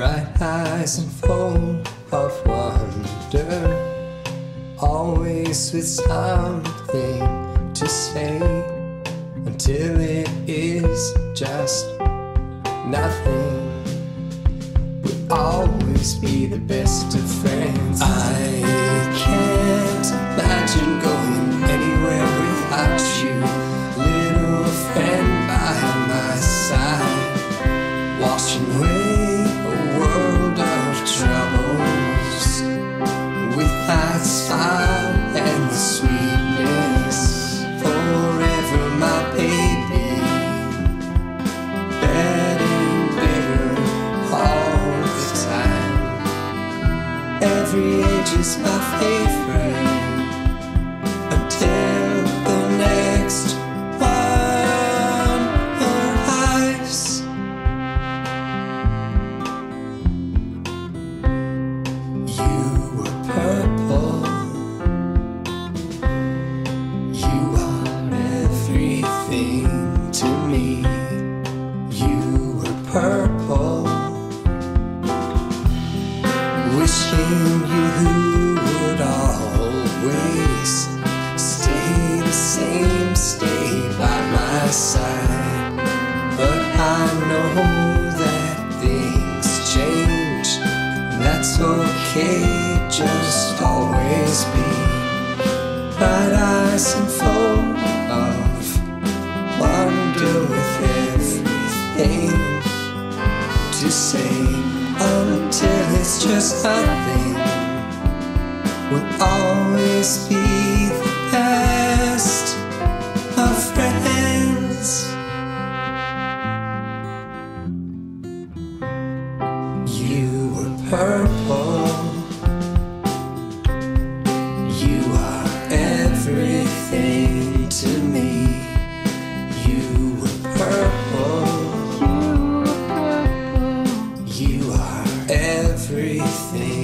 eyes and full of wonder, always with something to say, until it is just nothing. We'll always be the best of friends. I can't Every age is my favorite okay, just always be bright eyes and full of wonder with everything to say until it's just nothing. We'll always be the best of friends. purple. You are everything to me. You were purple. You are everything.